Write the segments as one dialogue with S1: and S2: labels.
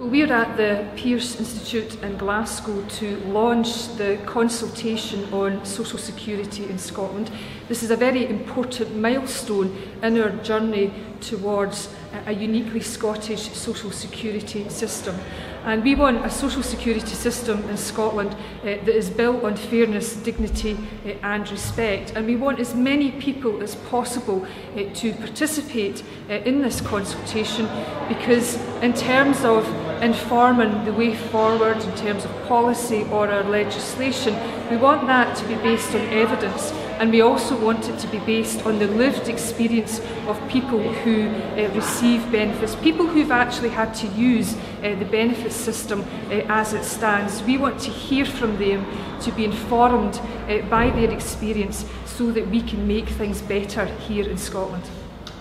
S1: We're at the Pearce Institute in Glasgow to launch the consultation on social security in Scotland. This is a very important milestone in our journey towards a uniquely Scottish social security system. And we want a social security system in Scotland uh, that is built on fairness, dignity uh, and respect. And we want as many people as possible uh, to participate uh, in this consultation because in terms of informing the way forward in terms of policy or our legislation, we want that to be based on evidence and we also want it to be based on the lived experience of people who uh, receive benefits, people who've actually had to use uh, the benefits system uh, as it stands. We want to hear from them, to be informed uh, by their experience so that we can make things better here in Scotland.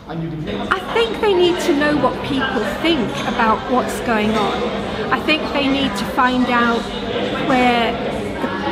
S2: I think they need to know what people think about what's going on. I think they need to find out where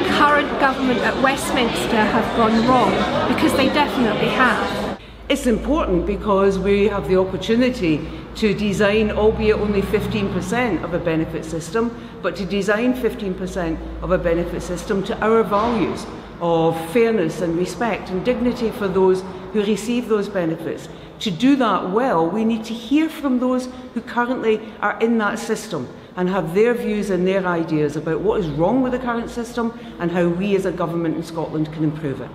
S2: the current government at Westminster have gone wrong, because they definitely have.
S3: It's important because we have the opportunity to design, albeit only 15% of a benefit system, but to design 15% of a benefit system to our values of fairness and respect and dignity for those who receive those benefits. To do that well, we need to hear from those who currently are in that system and have their views and their ideas about what is wrong with the current system and how we as a government in Scotland can improve it.